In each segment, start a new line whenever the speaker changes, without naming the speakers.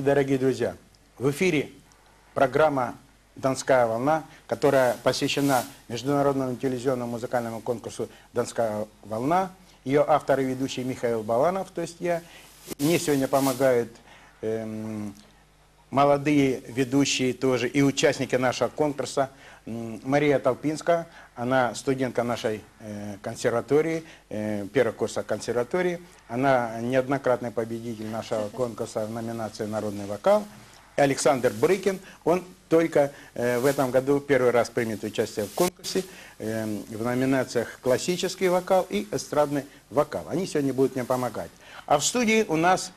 Здравствуйте, дорогие друзья! В эфире программа «Донская волна», которая посвящена международному телевизионному музыкальному конкурсу «Донская волна». Ее автор и ведущий Михаил Баланов, то есть я. Мне сегодня помогают эм, молодые ведущие тоже и участники нашего конкурса. Мария Толпинская, она студентка нашей э, консерватории, э, первого курса консерватории. Она неоднократный победитель нашего конкурса в номинации «Народный вокал». И Александр Брыкин, он только э, в этом году первый раз примет участие в конкурсе в номинациях «Классический вокал» и «Эстрадный вокал». Они сегодня будут мне помогать. А в студии у нас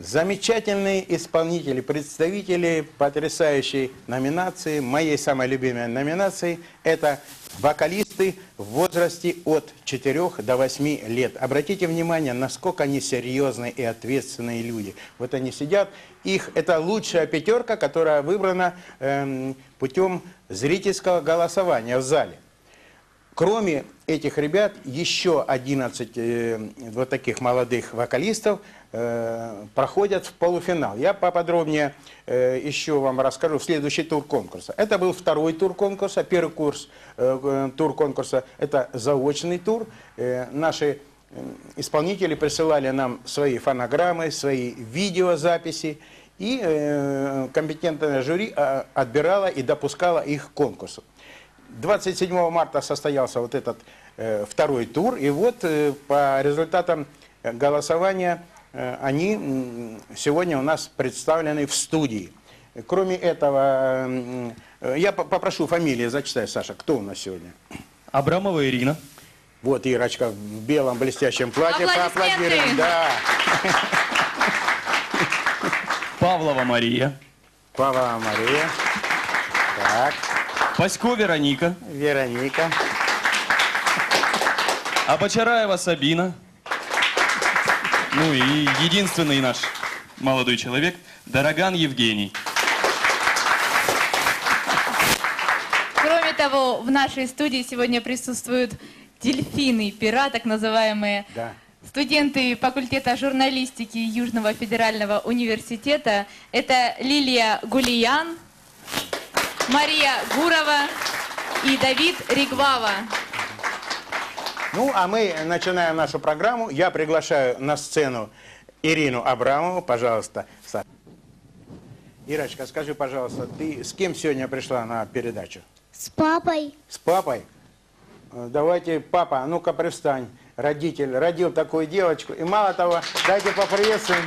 Замечательные исполнители, представители потрясающей номинации, моей самой любимой номинации, это вокалисты в возрасте от 4 до 8 лет. Обратите внимание, насколько они серьезные и ответственные люди. Вот они сидят, их это лучшая пятерка, которая выбрана эм, путем зрительского голосования в зале. Кроме этих ребят, еще 11 э, вот таких молодых вокалистов э, проходят в полуфинал. Я поподробнее э, еще вам расскажу в следующий тур конкурса. Это был второй тур конкурса, первый курс э, э, тур конкурса, это заочный тур. Э, наши э, исполнители присылали нам свои фонограммы, свои видеозаписи, и э, компетентное жюри э, отбирало и допускало их к конкурсу. 27 марта состоялся вот этот э, второй тур, и вот э, по результатам э, голосования э, они сегодня у нас представлены в студии. Кроме этого, м, э, я по- попрошу фамилии, зачитай, Саша, кто у нас сегодня?
Абрамова Ирина.
Вот Ирочка в белом блестящем платье, поаплодируем, да.
Павлова Мария.
Павла Мария, так,
Пасько Вероника.
Вероника,
А Бочараева Сабина. Ну и единственный наш молодой человек Дороган Евгений.
Кроме того, в нашей студии сегодня присутствуют дельфины, пера, так называемые.
да.
Студенты факультета журналистики Южного федерального университета. Это Лилия Гулиян, Мария Гурова и Давид Ригвава.
Ну, а мы начинаем нашу программу. Я приглашаю на сцену Ирину Абрамову. Пожалуйста. Ирочка, скажи, пожалуйста, ты с кем сегодня пришла на передачу?
С папой.
С папой? Э, Давайте, папа, а ну-ка привстань. Родитель родил такую девочку. И мало того, дайте поприветствуем.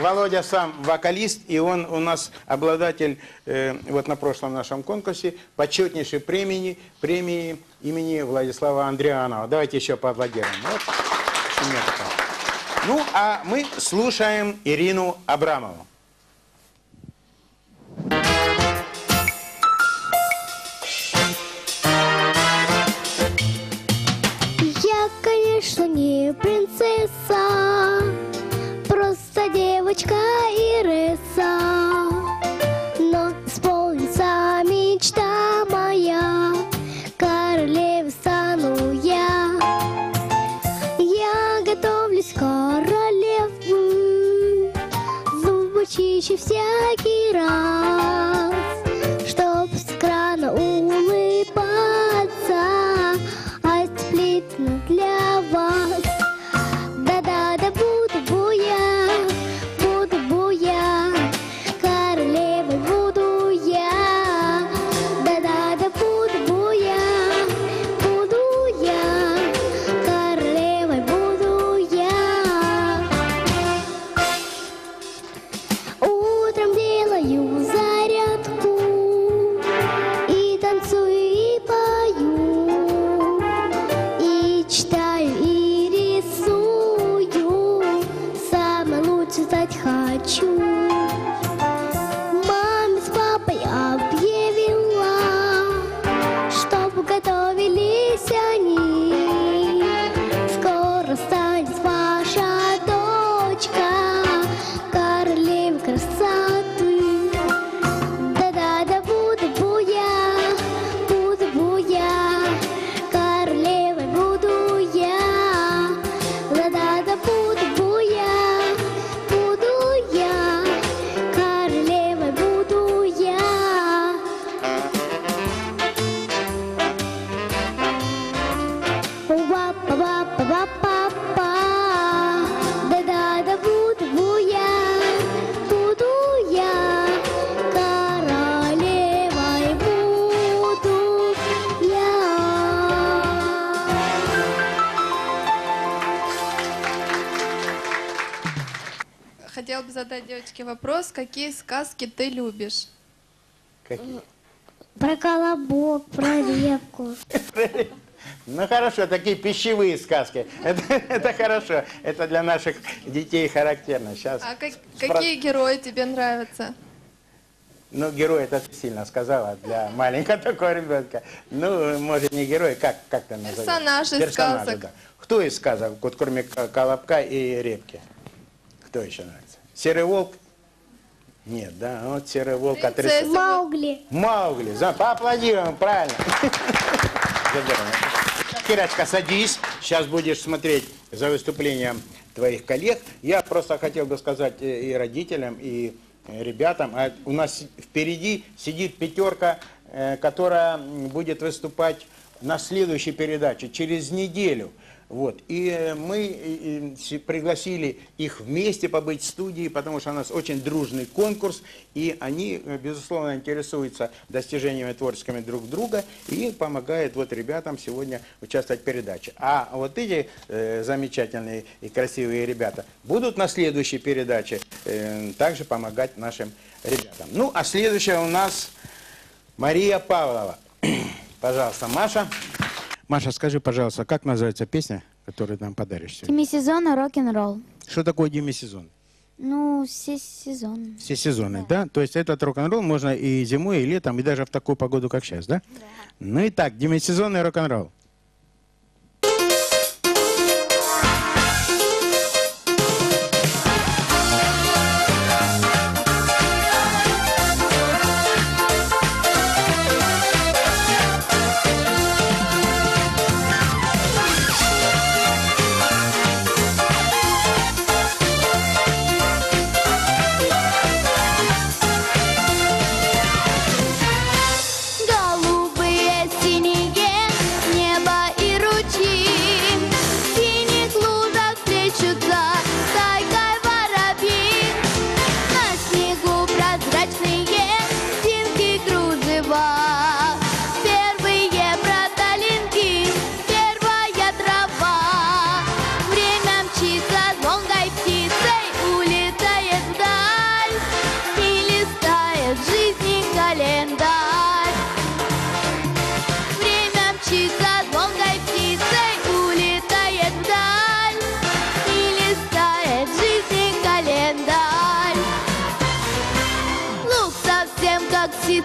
Володя сам вокалист, и он у нас обладатель, э, вот на прошлом нашем конкурсе, почетнейшей премии, премии имени Владислава Андрианова. Давайте еще поаплодируем. Вот. Ну, а мы слушаем Ирину Абрамову.
Я, конечно, не принцесса, девочка
девочке вопрос, какие сказки ты любишь?
Какие?
Про колобок, про репку.
Ну хорошо, такие пищевые сказки. Это, это хорошо. Это для наших детей характерно. Сейчас.
А как- какие герои тебе нравятся?
Ну, герой, это ты сильно сказала для маленького такого ребенка. Ну, может, не герой, как, как ты назовешь?
Персонажи из сказок.
да. Кто из сказок, вот кроме Колобка и Репки? Кто еще нравится? Серый волк? Нет, да, вот серый волк отрицает.
Маугли.
Маугли, за, поаплодируем, правильно. Кирочка, садись. Сейчас будешь смотреть за выступлением твоих коллег. Я просто хотел бы сказать э, и родителям, и э, ребятам, а у нас впереди сидит пятерка, э, которая будет выступать на следующей передаче, через неделю. Вот. И э, мы си- пригласили их вместе побыть в студии, потому что у нас очень дружный конкурс, и они, э, безусловно, интересуются достижениями творческими друг друга и помогают вот ребятам сегодня участвовать в передаче. А вот эти э, замечательные и красивые ребята будут на следующей передаче э, также помогать нашим ребятам. Ну, а следующая у нас Мария Павлова. Пожалуйста, Маша. Маша, скажи, пожалуйста, как называется песня, которую нам подаришь сегодня?
Семисезонный рок-н-ролл.
Что такое демисезон?
Ну, все сезоны.
Все сезоны, да. То есть этот рок-н-ролл можно и зимой, и летом, и даже в такую погоду, как сейчас, да? Ну и так, демисезонный рок-н-ролл.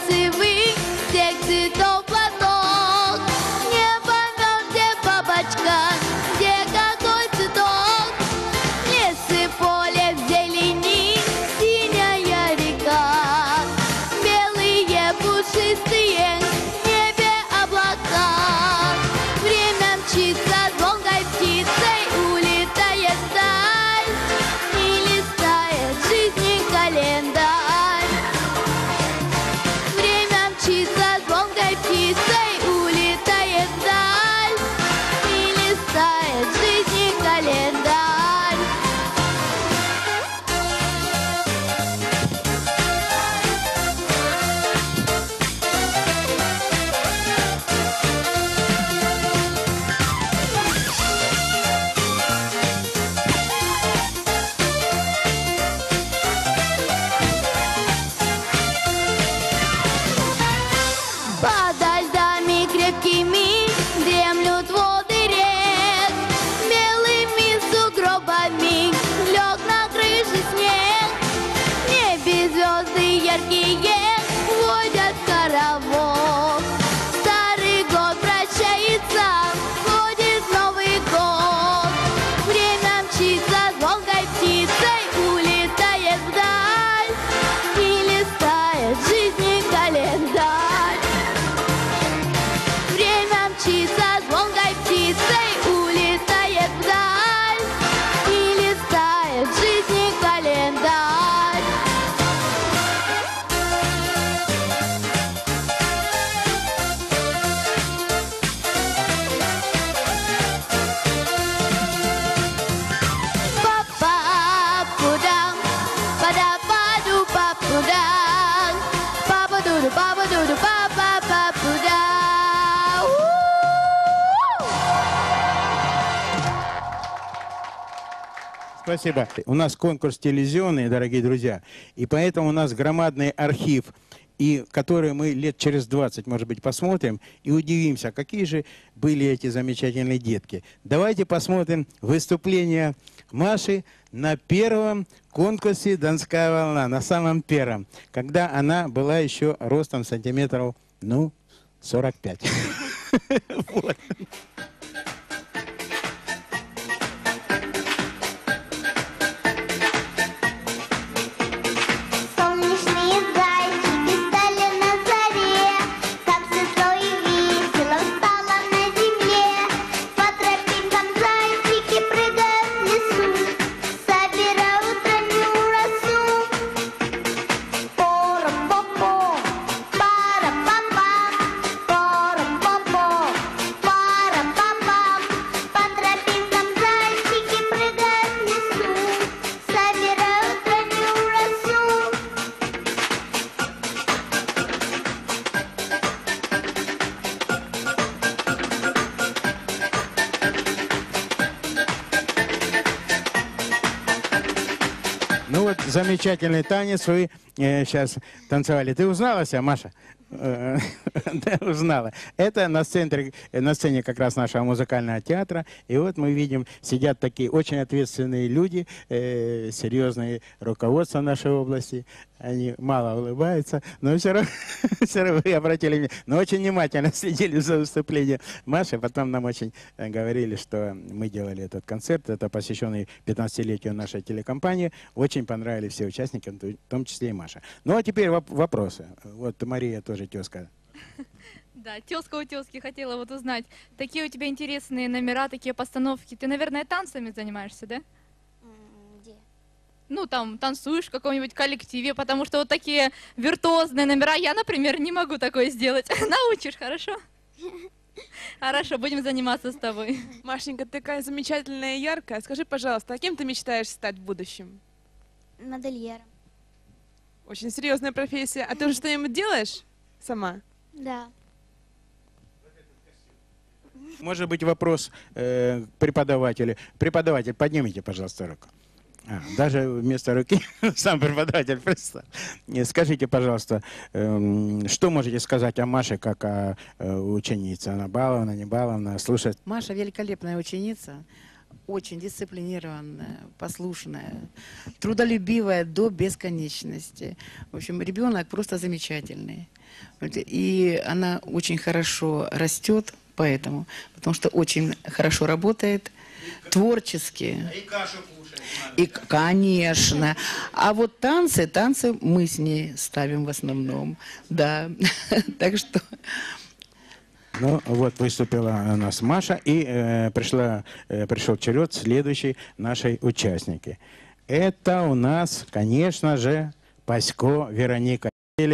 Как ситцевый, всех цветов
Спасибо. У нас конкурс телевизионный, дорогие друзья, и поэтому у нас громадный архив, и который мы лет через 20, может быть, посмотрим и удивимся, какие же были эти замечательные детки. Давайте посмотрим выступление Маши на первом конкурсе «Донская волна», на самом первом, когда она была еще ростом сантиметров, ну, 45. Вот. Замечательный танец вы сейчас танцевали. Ты узнала себя, Маша? Узнала. Это на, центре, на сцене как раз нашего музыкального театра. И вот мы видим, сидят такие очень ответственные люди, э, серьезные руководство нашей области. Они мало улыбаются, но все равно, все равно вы обратили внимание, но очень внимательно следили за выступлением Маши. Потом нам очень э, говорили, что мы делали этот концерт, это посвященный 15-летию нашей телекомпании. Очень понравились все участники, в том числе и Маша. Ну а теперь воп- вопросы. Вот Мария тоже тезка.
Да, тезка у тезки хотела вот узнать. Такие у тебя интересные номера, такие постановки. Ты, наверное, танцами занимаешься, да?
Где?
Ну, там, танцуешь в каком-нибудь коллективе, потому что вот такие виртуозные номера я, например, не могу такое сделать. Научишь, хорошо? Хорошо, будем заниматься с тобой.
Машенька, ты такая замечательная и яркая. Скажи, пожалуйста, а кем ты мечтаешь стать в будущем?
Модельером.
Очень серьезная профессия. А ты уже что-нибудь делаешь сама?
Да.
Может быть вопрос э, преподавателю. Преподаватель, поднимите, пожалуйста, руку. А, даже вместо руки сам преподаватель представь. Не, Скажите, пожалуйста, эм, что можете сказать о Маше как о э, ученице? Она балована, не балована, слушает?
Маша великолепная ученица, очень дисциплинированная, послушная, трудолюбивая до бесконечности. В общем, ребенок просто замечательный. И она очень хорошо растет, поэтому, потому что очень хорошо работает, творчески.
И кашу кушает.
И, конечно. А вот танцы, танцы мы с ней ставим в основном. Да. Так что
Ну, вот выступила у нас Маша, и э, пришла, э, пришел черед следующей нашей участники. Это у нас, конечно же, Пасько Вероника.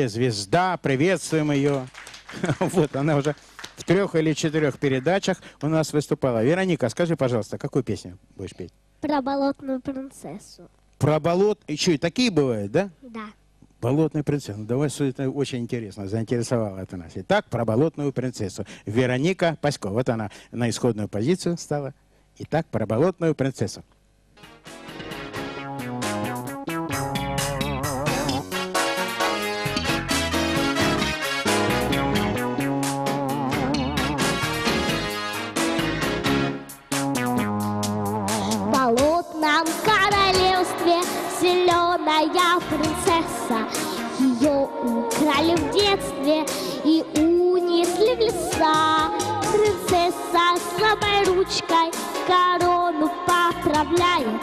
Звезда, приветствуем ее. Вот, она уже в трех или четырех передачах у нас выступала. Вероника, скажи, пожалуйста, какую песню будешь петь?
Про болотную принцессу.
Про болот. Еще и такие бывают, да?
Да.
Болотная принцесса. Ну, давай, это очень интересно, заинтересовало это нас. Итак, про болотную принцессу. Вероника Пасько. Вот она на исходную позицию стала. Итак, про болотную принцессу.
Детстве и унесли в леса. Принцесса слабой ручкой корону поправляет.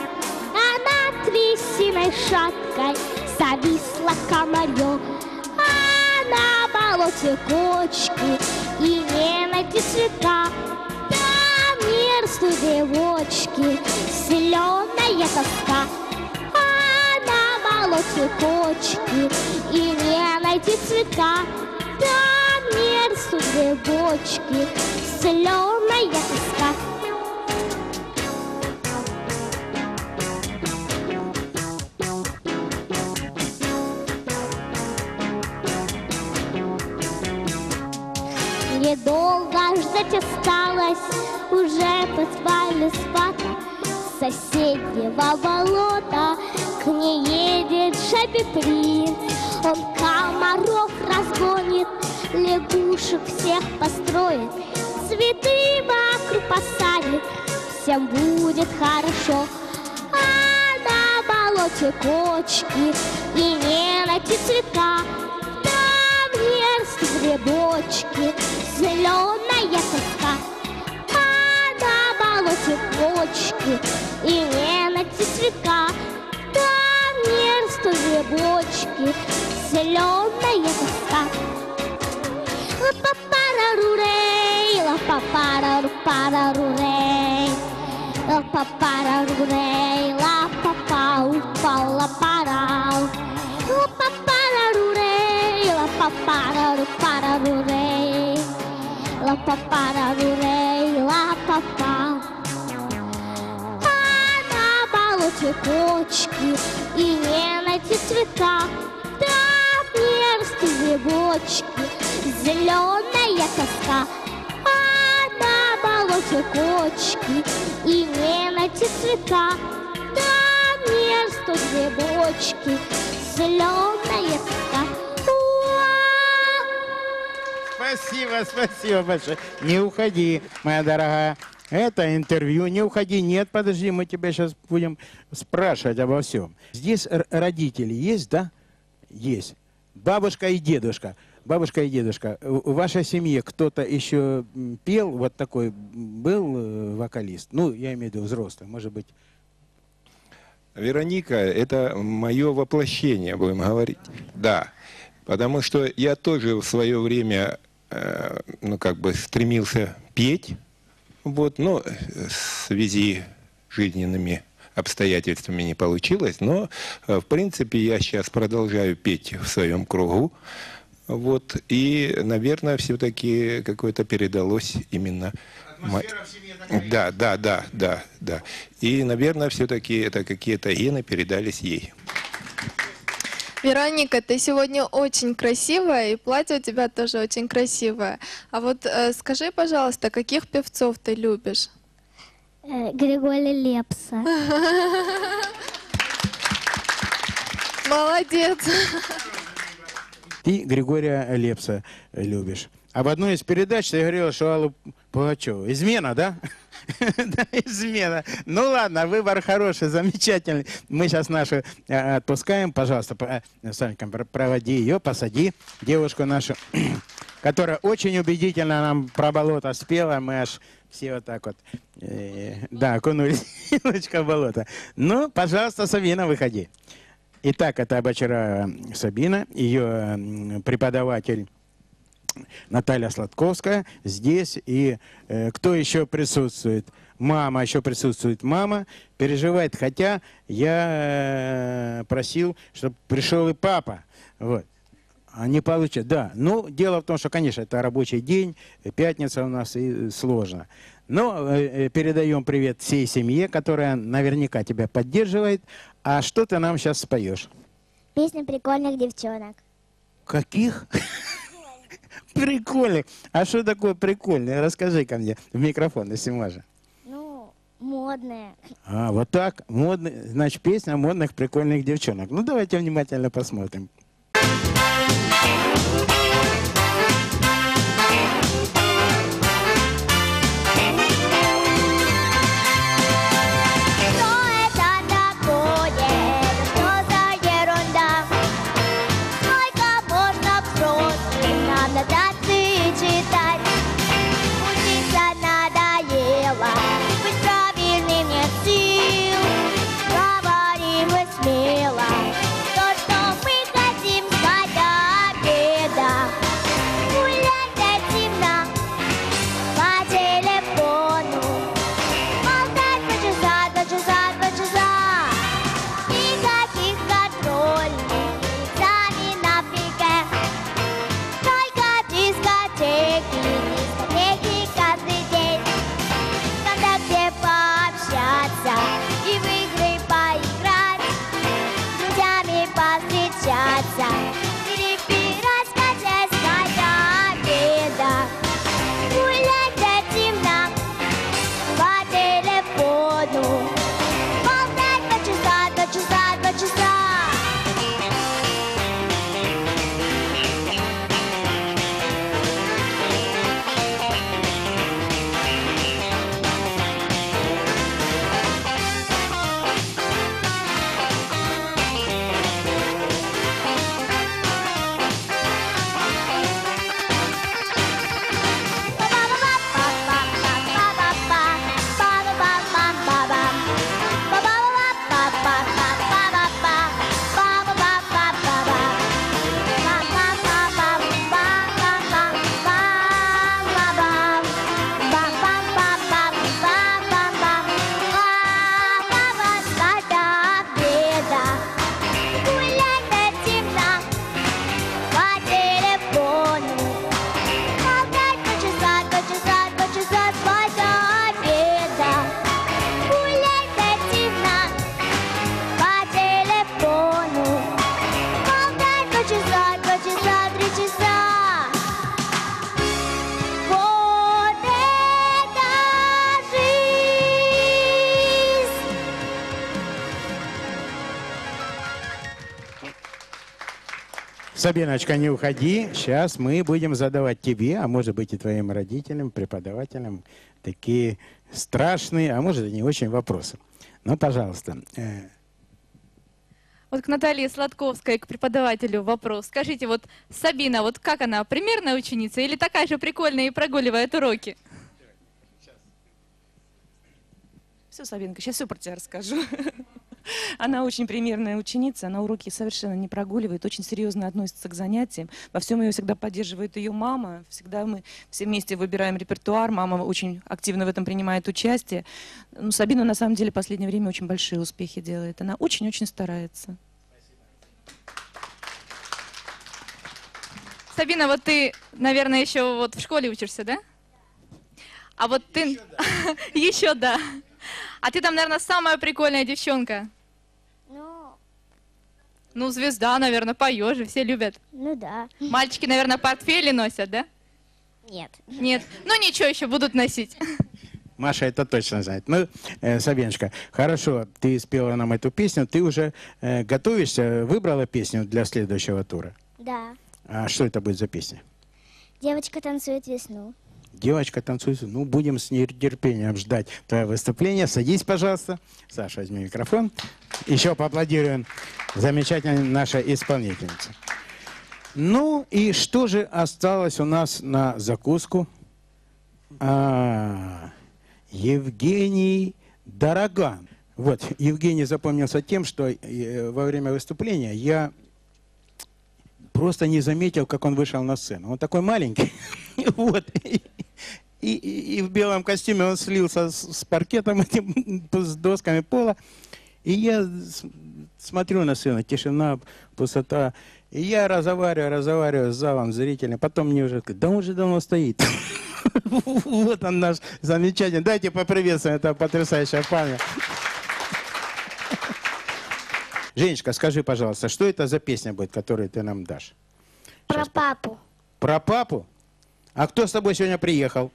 Она трясиной шаткой зависла комарё. А на болоте кочки и не найти цветка. Там мерзнут девочки, зеленая тоска. Кочки и не найти цветка. Там мерзнут девочки, зеленая тоска. Недолго ждать осталось, уже позвали спать. соседнего болота К ней едет жабий принц. Он комаров разгонит Лягушек всех построит Цветы вокруг посадит Всем будет хорошо. А на болоте кочки И не найти цветка Там есть грибочки Зеленая тоска. А на болоте кочки И не найти цветка يسكت سلوم ما يكفى Papararurei, papararurei, papararurei, lá papau, pau, lá parau. Papararurei, papararurei, lá papararurei, lá papau. Кочки и не найти цветка. Там не растут грибочки, зеленая тоска. А на болоте кочки и не найти цветка. Там не растут грибочки, зеленая тоска.
Спасибо, спасибо большое. Не уходи, моя дорогая. Это интервью. Не уходи. Нет, подожди, мы тебя сейчас будем спрашивать обо всем. Здесь родители есть, да? Есть. Бабушка и дедушка. Бабушка и дедушка, в вашей семье кто-то еще пел, вот такой был э, вокалист? Ну, я имею в виду взрослый, может быть.
Вероника – это мое воплощение, будем говорить. Да, потому что я тоже в свое время, э, ну, как бы стремился петь, вот, но в связи с жизненными обстоятельствами не получилось, но, э, в принципе, я сейчас продолжаю петь в своем кругу, вот, и, наверное, все-таки какое-то передалось именно... Да, да, да, да, да. И, наверное, все-таки это какие-то гены передались ей.
Вероника, ты сегодня очень красивая, и платье у тебя тоже очень красивое. А вот э, скажи, пожалуйста, каких певцов ты любишь?
Э, Григорий Лепса.
Молодец.
Ты Григория Лепса любишь. А в одной из передач ты говорила, что Аллу Пугачеву. Измена, да? Измена. Ну ладно, выбор хороший, замечательный. Мы сейчас нашу э, отпускаем. Пожалуйста, по- э, Санька, пр- проводи ее, посади девушку нашу, которая очень убедительно нам про болото спела. Мы аж все вот так вот, э, да, окунулись в болото. Ну, пожалуйста, Савина, выходи. Итак, это Бочара Сабина, ее преподаватель Наталья Сладковская здесь. И э, кто еще присутствует? Мама еще присутствует. Мама переживает, хотя я э, просил, чтобы пришел и папа. Вот. А не получится, да. Ну, дело в том, что, конечно, это рабочий день, пятница у нас и сложно. Но э, э, передаем привет всей семье, которая наверняка тебя поддерживает. А что ты нам сейчас споешь?
Песня прикольных девчонок.
Каких? Прикольных. А что такое прикольное? Расскажи ко мне в микрофон, если можно.
Ну, модные.
А, вот так. Модный, значит, песня модных прикольных девчонок. Ну, давайте внимательно посмотрим. Сабиночка, не уходи. Сейчас мы будем задавать тебе, а может быть и твоим родителям, преподавателям, такие страшные, а может и не очень вопросы. Ну, пожалуйста. э,
Вот к Наталье Сладковской, к преподавателю вопрос. Скажите, вот Сабина, вот как она, примерная ученица или такая же прикольная и прогуливает уроки?
Все, Сабинка, сейчас все про тебя расскажу. Она очень примерная ученица, она уроки совершенно не прогуливает, очень серьезно относится к занятиям. Во всем ее всегда поддерживает ее мама. Всегда мы все вместе выбираем репертуар. Мама очень активно в этом принимает участие. Ну, Сабина на самом деле в последнее время очень большие успехи делает. Она очень-очень старается.
Сабина, вот ты, наверное, еще вот в школе учишься, да? А вот ты... Еще да. А ты там, наверное, самая прикольная девчонка.
Ну,
Ну, звезда, наверное, поешь, же, все любят.
ну да.
Мальчики, наверное, портфели носят, да?
Нет.
Нет. Ну, ничего, еще будут носить.
Маша это точно знает. Ну, э, Сабиночка, хорошо, ты спела нам эту песню. Ты уже э, готовишься, выбрала песню для следующего тура?
Да.
А что это будет за песня?
Девочка танцует весну.
Девочка танцует. Ну, будем с нетерпением ждать твое выступление. Садись, пожалуйста. Саша, возьми микрофон. Еще поаплодируем замечательной нашей исполнительнице. Ну, и что же осталось у нас на закуску? А, Евгений Дороган. Вот, Евгений запомнился тем, что э, во время выступления я просто не заметил, как он вышел на сцену. Он такой маленький, вот, и, и- и в белом костюме он слился с, с паркетом, этим, с досками пола. И я смотрю на сцену, тишина, пустота. И я разговариваю, разговариваю с залом, зрителями. Потом мне уже говорят, да он же давно стоит. Вот он наш замечательный. Дайте поприветствуем этого потрясающего парня. Женечка, скажи, пожалуйста, что это за песня будет, которую ты нам дашь?
Про папу.
Про папу? А кто с тобой сегодня приехал?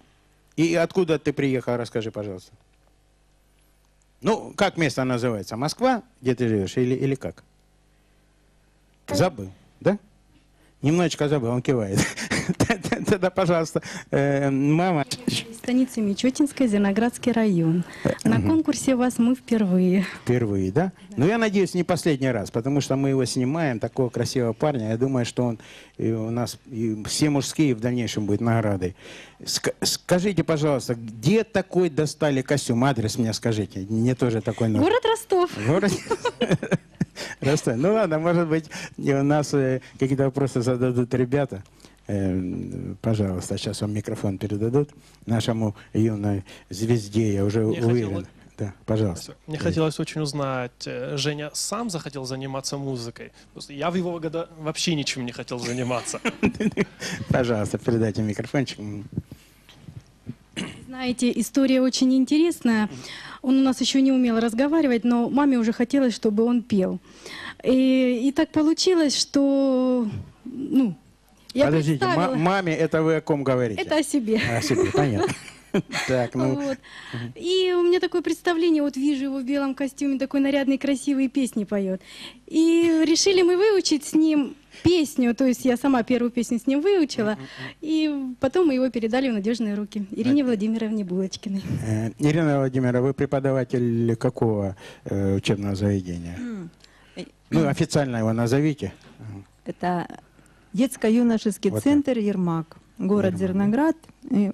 И откуда ты приехал, расскажи, пожалуйста. Ну, как место называется? Москва, где ты живешь, или, или как? Забыл, да? Немножечко забыл, он кивает. Тогда, пожалуйста, э, мама.
Станица Мечетинская, Зерноградский район. На конкурсе вас мы впервые.
Впервые, да? Ну, я надеюсь, не последний раз, потому что мы его снимаем, такого красивого парня. Я думаю, что он и у нас и все мужские в дальнейшем будет наградой. Ска- скажите, пожалуйста, где такой достали костюм? Адрес мне скажите. Мне тоже такой нужен.
Город Ростов.
Город? Ростов. Ну ладно, может быть, у нас э, какие-то вопросы зададут ребята. Э, Пожалуйста, сейчас вам микрофон передадут нашему юной звезде, я уже
Мне
уверен.
хотелось-
Да, пожалуйста.
Мне хотелось очень узнать, э, Женя сам захотел заниматься музыкой? Просто я в его года вообще ничем не хотел заниматься.
Пожалуйста, передайте микрофончик.
Знаете, история очень интересная. Он у нас еще не умел разговаривать, но маме уже хотелось, чтобы он пел. И, и так получилось, что ну, я
Подождите,
представила-
маме это вы о ком говорите?
Это о себе.
О себе, понятно. Так, ну,
Вот. И у меня такое представление, вот вижу его в белом костюме, такой нарядный, красивый, песни поет. И решили мы выучить с ним песню, то есть я сама первую песню с ним выучила, и потом мы его передали в надежные руки Ирине Владимировне Булочкиной.
э, Ирина Владимировна, вы преподаватель какого э, учебного заведения? Ну, официально его назовите.
Это детско-юношеский
Вот
центр Ермак, город Зерноград. И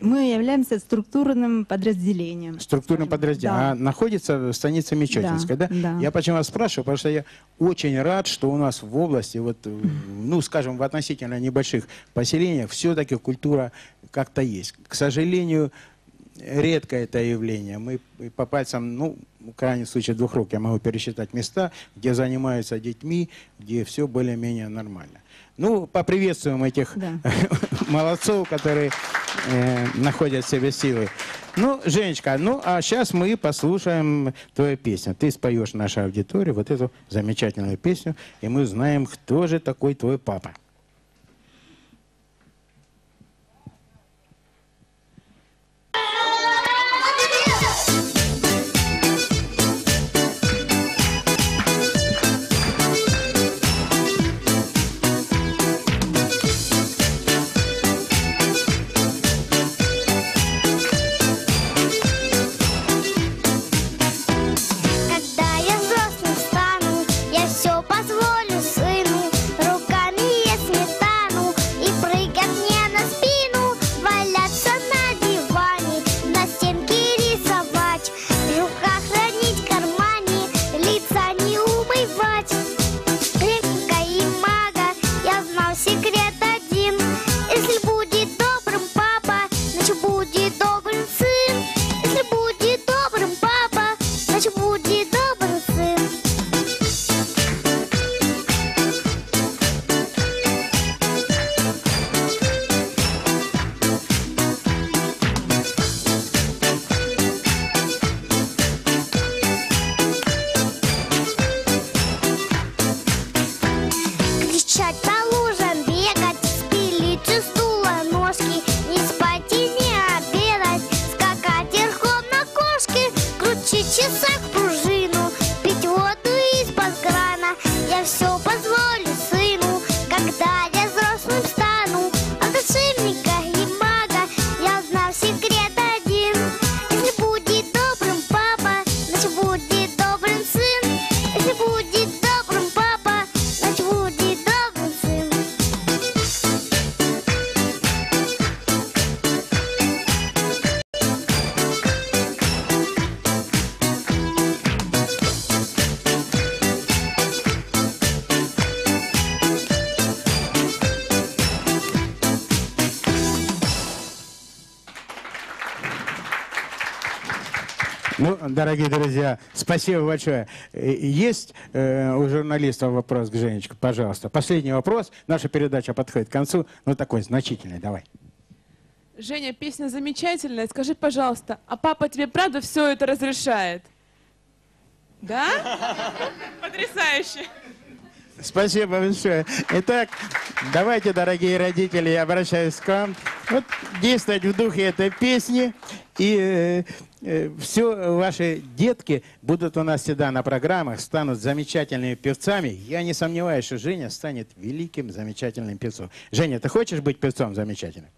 мы являемся структурным подразделением.
Структурное подразделение.
да.
А находится в станице Мечетинской, да?
Да, да.
Я почему вас спрашиваю, потому что я очень рад, что у нас в области, вот, э, ну, скажем, в относительно небольших поселениях все-таки культура как-то есть. К сожалению, редко это явление. Мы по пальцам, ну, в крайнем случае, двух рук я могу пересчитать места, где занимаются детьми, где все более-менее нормально. Ну, поприветствуем этих молодцов, которые э, находят в себе силы. Ну, Женечка, ну, а сейчас мы послушаем твою песню. Ты споешь нашей аудитории вот эту замечательную песню, и мы узнаем, кто же такой твой папа. Дорогие друзья, спасибо большое. Э, Есть э, у журналистов вопрос к Женечке? Пожалуйста. Последний вопрос. Наша передача подходит к концу. Ну, такой значительный. Давай.
Женя, песня замечательная. Скажи, пожалуйста, а папа тебе правда все это разрешает? Да? Потрясающе.
Спасибо большое. Итак, давайте, дорогие родители, я обращаюсь к вам. Вот действовать в духе этой песни. И все ваши детки будут у нас всегда на программах, станут замечательными певцами. Я не сомневаюсь, что Женя станет великим, замечательным певцом. Женя, ты хочешь быть певцом замечательным?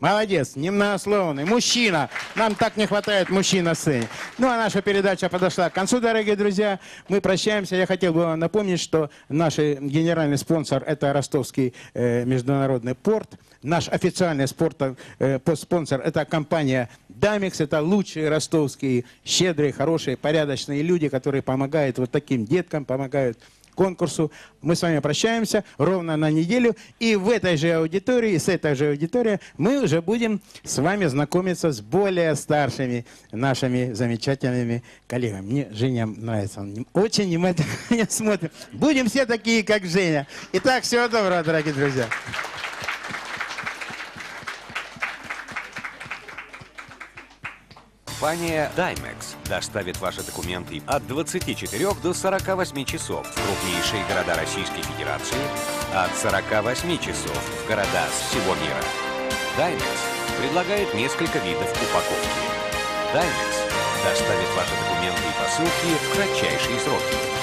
Молодец, немногословный, мужчина. Нам так не хватает мужчин на сцене. Ну, а наша передача подошла к концу, дорогие друзья. Мы прощаемся. Я хотел бы вам напомнить, что наш генеральный спонсор – это Ростовский э, международный порт. Наш официальный спорт, э, спонсор – это компания «Дамикс». Это лучшие ростовские, щедрые, хорошие, порядочные люди, которые помогают вот таким деткам, помогают конкурсу. Мы с вами прощаемся ровно на неделю. И в этой же аудитории, с этой же аудиторией мы уже будем с вами знакомиться с более старшими нашими замечательными коллегами. Мне Женя нравится. Он очень внимательно смотрит. Будем все такие, как Женя. Итак, всего доброго, дорогие друзья.
Компания Dymex доставит ваши документы от 24 до 48 часов в крупнейшие города Российской Федерации, от 48 часов в города всего мира. Dymex предлагает несколько видов упаковки. Dymex доставит ваши документы и посылки в кратчайшие сроки.